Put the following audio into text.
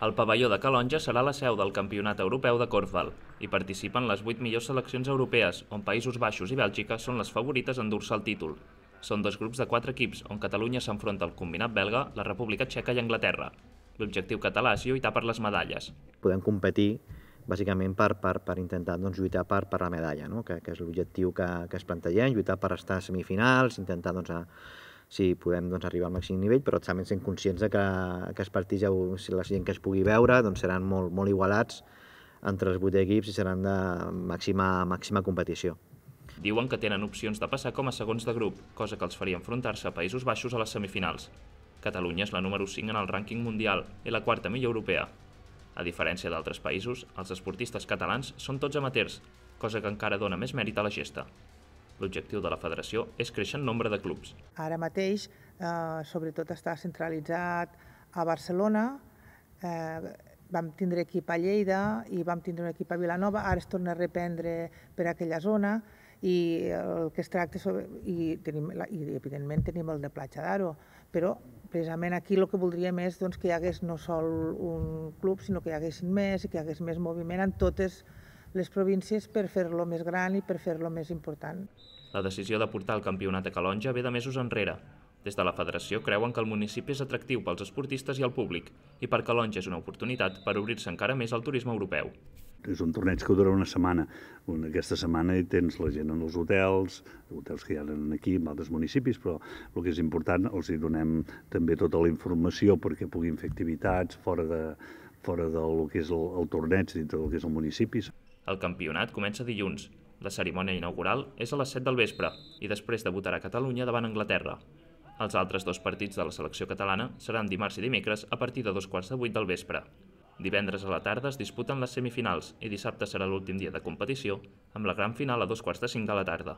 El pavelló de Calonja serà la seu del Campionat Europeu de Korfball i participen les 8 millors seleccions europees, on Països Baixos i Bèlgica són les favorites a endur-se el títol. Són dos grups de quatre equips, on Catalunya s'enfronta al combinat belga, la República Txeca i Anglaterra. L'objectiu català és lluitar per les medalles. Podem competir bàsicament per, per, per intentar doncs, lluitar per, per la medalla, no? que, que és l'objectiu que, que es plantegem, lluitar per estar a semifinals, intentar doncs, a, si podem doncs, arribar al màxim nivell, però també sent conscients de que aquests partits, ja, si la gent que es pugui veure, doncs seran molt, molt igualats entre els vuit equips i seran de màxima, màxima competició. Diuen que tenen opcions de passar com a segons de grup, cosa que els faria enfrontar-se a Països Baixos a les semifinals. Catalunya és la número 5 en el rànquing mundial i la quarta millor europea. A diferència d'altres països, els esportistes catalans són tots amateurs, cosa que encara dona més mèrit a la gesta. L'objectiu de la federació és créixer en nombre de clubs. Ara mateix, eh, sobretot, està centralitzat a Barcelona, eh, vam tindre equip a Lleida i vam tindre un equip a Vilanova, ara es torna a reprendre per aquella zona i el que es tracta sobre, i, tenim, i evidentment tenim el de Platja d'Aro, però precisament aquí el que voldríem és doncs, que hi hagués no sol un club, sinó que hi haguessin més i que hi hagués més moviment en totes les províncies per fer-lo més gran i per fer-lo més important. La decisió de portar el campionat a Calonja ve de mesos enrere. Des de la federació creuen que el municipi és atractiu pels esportistes i el públic i per Calonja és una oportunitat per obrir-se encara més al turisme europeu. És un torneig que dura una setmana. Aquesta setmana hi tens la gent en els hotels, hotels que hi ha aquí en altres municipis, però el que és important, els hi donem també tota la informació perquè puguin fer activitats fora de, fora del que és el, el torneig dintre del que és el municipi. El campionat comença dilluns. La cerimònia inaugural és a les 7 del vespre i després debutarà Catalunya davant Anglaterra. Els altres dos partits de la selecció catalana seran dimarts i dimecres a partir de dos quarts de vuit del vespre. Divendres a la tarda es disputen les semifinals i dissabte serà l'últim dia de competició amb la gran final a dos quarts de cinc de la tarda.